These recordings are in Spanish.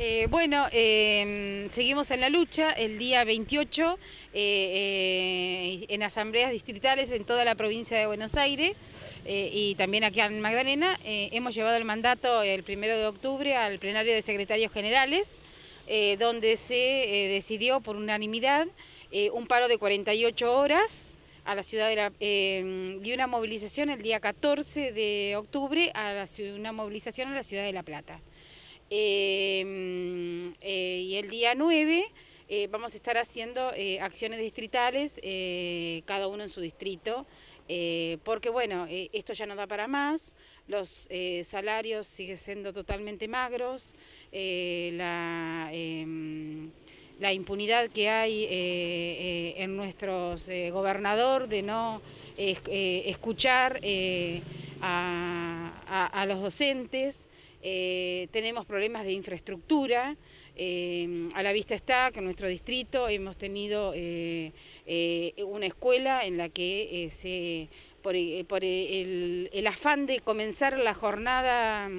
Eh, bueno, em, seguimos en la lucha el día 28 eh, eh, en asambleas distritales en toda la provincia de Buenos Aires y también aquí en Magdalena. hemos llevado el mandato el primero de octubre al plenario de secretarios generales, donde se decidió por unanimidad un paro de 48 horas a la ciudad de la, em, y una movilización el día 14 de octubre a la, una movilización a la ciudad de La Plata. Em, eh, día 9 eh, vamos a estar haciendo eh, acciones distritales, cada uno en su distrito, porque bueno, esto ya no da para más, los salarios siguen siendo totalmente magros, la, em, la, impunidad que hay en nuestros gobernador de no escuchar a los docentes, eh, tenemos problemas de infraestructura, eh, a la vista está que en nuestro distrito hemos tenido eh, una escuela en la que por, el, afán de comenzar la jornada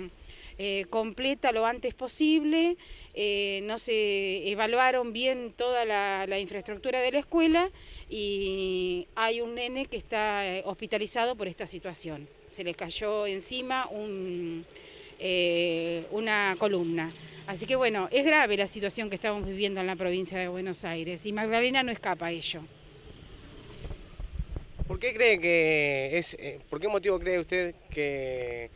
completa lo antes posible, no se evaluaron bien toda la, infraestructura de la escuela y hay un nene que está hospitalizado por esta situación. Se le cayó encima un eh, una columna. Así que bueno, es grave la situación que estamos viviendo en la provincia de Buenos Aires y Magdalena no escapa a ello. ¿Por qué cree que es, eh, por qué motivo cree usted que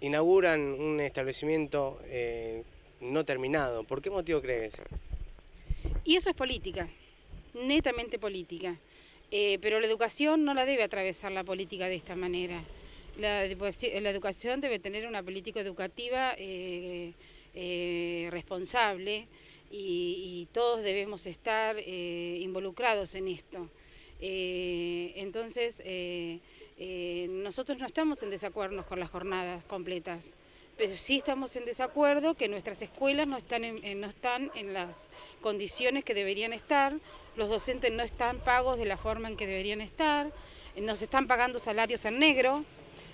inauguran un establecimiento eh, no terminado? ¿Por qué motivo cree eso? Y eso es política, netamente política. pero la educación no la debe atravesar la política de esta manera. La, educación debe tener una política educativa eh, eh, responsable y, todos debemos estar eh, involucrados en esto. entonces, nosotros no estamos en desacuerdo con las jornadas completas, pero sí estamos en desacuerdo que nuestras escuelas no están no están en las condiciones que deberían estar, los docentes no están pagos de la forma en que deberían estar, nos están pagando salarios en negro,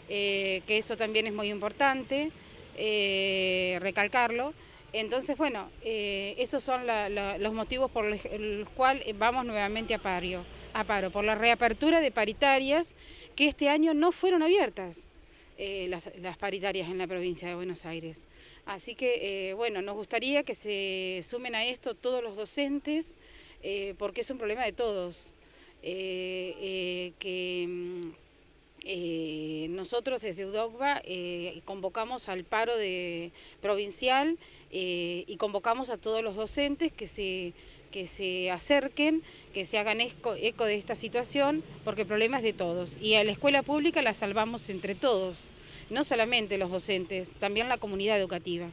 eh, que eso también es muy importante, eh, recalcarlo. Entonces, bueno, eh, esos son los motivos por los, cuales vamos nuevamente a paro, a paro, por la reapertura de paritarias que este año no fueron abiertas. las, paritarias en la provincia de Buenos Aires. Así que, bueno, nos gustaría que se sumen a esto todos los docentes, porque es un problema de todos. que mm, nosotros desde UDOCBA eh, convocamos al paro de, provincial eh, y convocamos a todos los docentes que se, que se acerquen, que se hagan eco, eco de esta situación, porque el problema es de todos. Y a la escuela pública la salvamos entre todos, no solamente los docentes, también la comunidad educativa.